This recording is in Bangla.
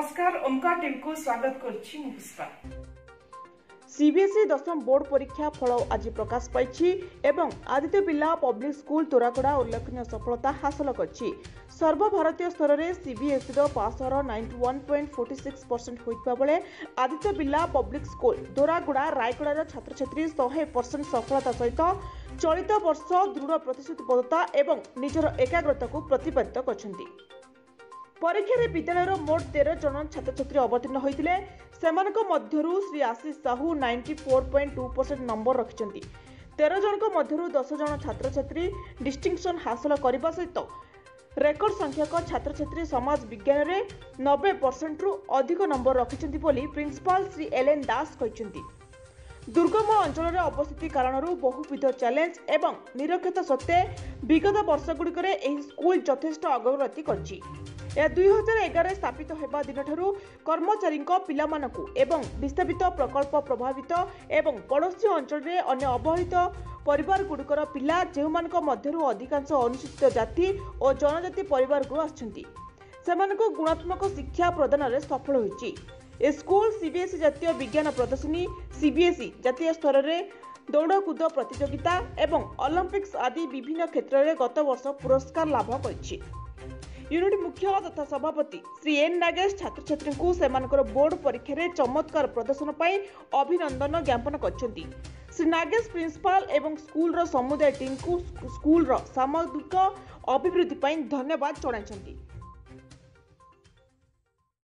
নমস্কার ওমকা টিমকু স্বাগত করছি মু পুষ্পা সিবিএসই দশম বোর্ড পরীক্ষা ফল আজ প্রকাশ পাইছি এবং আদিত্য বিলা পব্লিক স্কুল তোরাকড়া উল্লেখনীয় সফলতা হাসল করছি সর্বভারতীয় স্তরের সিবিএসই পাস হার ninety one point forty six percent হয়েছে আদিত্য বিলা পব্লিক স্কুল তোরাগুড়া রায়গড়ার ছাত্রছাত্রী শহে পরসেন্ট সফলতা সহ চলিত বর্ষ দৃঢ় প্রতিশ্রুতিবদ্ধতা এবং নিজের একাগ্রতা প্রতিপাদিত করছেন ପରୀକ୍ଷାରେ ବିଦ୍ୟାଳୟର ମୋଟ ତେର ଜଣ ଛାତ୍ରଛାତ୍ରୀ ଅବତୀର୍ଣ୍ଣ ହୋଇଥିଲେ ସେମାନଙ୍କ ମଧ୍ୟରୁ Shri Ashish Sahu ninety four point two percent number ରଖିଛନ୍ତି ତେର ଜଣଙ୍କ ମଧ୍ୟରୁ ଦଶ ଜଣ ଛାତ୍ରଛାତ୍ରୀ ଡିଷ୍ଟିଂସନ୍ ହାସଲ କରିବା ସହିତ ରେକର୍ଡ ସଂଖ୍ୟକ ଛାତ୍ରଛାତ୍ରୀ ସମାଜ ବିଜ୍ଞାନରେ ନବେ ପରସେଣ୍ଟରୁ ଅଧିକ ନମ୍ବର ରଖିଛନ୍ତି ବୋଲି principal Shri L N Das କହିଛନ୍ତି ଦୁର୍ଗମ ଅଞ୍ଚଳରେ ଅବସ୍ଥିତି କାରଣରୁ ବହୁବିଧ ଚ୍ୟାଲେଞ୍ଜ ଏବଂ ନିରକ୍ଷତା ସତ୍ତ୍ୱେ ବିଗତ ବର୍ଷ ଗୁଡ଼ିକରେ ଏହି ସ୍କୁଲ ଯଥେଷ୍ଟ ଅଗ୍ରଗତି କରିଛି ଏହା ଦୁଇ ହଜାର ଏଗାରରେ ସ୍ଥାପିତ ହେବା ଦିନଠାରୁ କର୍ମଚାରୀଙ୍କ ପିଲାମାନଙ୍କୁ ଏବଂ ବିସ୍ତାପିତ ପ୍ରକଳ୍ପ ପ୍ରଭାବିତ ଏବଂ ପଡ଼ୋଶୀ ଅଞ୍ଚଳରେ ଅନ୍ୟ ଅବହେଳିତ ପରିବାରଗୁଡ଼ିକର ପିଲା ଯେଉଁମାନଙ୍କ ମଧ୍ୟରୁ ଅଧିକାଂଶ ଅନୁସୂଚିତ ଜାତି ଓ ଜନଜାତି ପରିବାରକୁ ଆସୁଛନ୍ତି ସେମାନଙ୍କୁ ଗୁଣାତ୍ମକ ଶିକ୍ଷା ପ୍ରଦାନରେ ସଫଳ ହୋଇଛି ଏ ସ୍କୁଲ ସିବିଏସ୍ଇ ଜାତୀୟ ବିଜ୍ଞାନ ପ୍ରଦର୍ଶନୀ ସିବିଏସ୍ଇ ଜାତୀୟ ସ୍ତରରେ ଦୌଡ଼କୁଦ ପ୍ରତିଯୋଗିତା ଏବଂ ଅଲିମ୍ପିକ୍ସ ଆଦି ବିଭିନ୍ନ କ୍ଷେତ୍ରରେ ଗତବର୍ଷ ପୁରସ୍କାର ଲାଭ କରିଛି ୟୁନିଟ୍ ମୁଖ୍ୟ ତଥା ସଭାପତି ଶ୍ରୀ ଏନ୍ ନାଗେଶ ଛାତ୍ରଛାତ୍ରୀଙ୍କୁ ସେମାନଙ୍କର ବୋର୍ଡ ପରୀକ୍ଷାରେ ଚମତ୍କାର ପ୍ରଦର୍ଶନ ପାଇଁ ଅଭିନନ୍ଦନ ଜ୍ଞାପନ କରିଛନ୍ତି ଶ୍ରୀ ନାଗେଶ ପ୍ରିନ୍ସିପାଲ ଏବଂ ସ୍କୁଲର ସମୁଦାୟ ଟିମ୍କୁ ସ୍କୁଲର ସାମଗ୍ରିକ ଅଭିବୃଦ୍ଧି ପାଇଁ ଧନ୍ୟବାଦ ଜଣାଇଛନ୍ତି